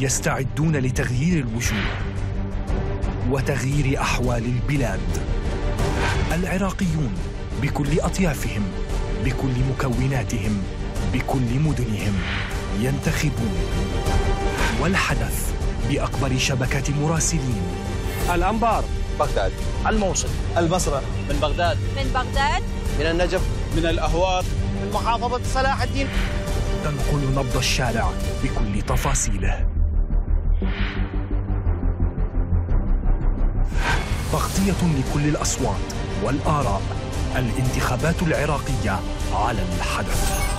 يستعدون لتغيير الوجوه وتغيير أحوال البلاد. العراقيون بكل أطيافهم بكل مكوناتهم بكل مدنهم ينتخبون. والحدث بأكبر شبكه مراسلين الأنبار. بغداد. الموصل. البصره من بغداد. من بغداد. من النجف. من الاهواز من محافظة صلاح الدين. تنقل نبض الشارع بكل تفاصيله. تغطية لكل الأصوات والآراء الانتخابات العراقية على الحدث.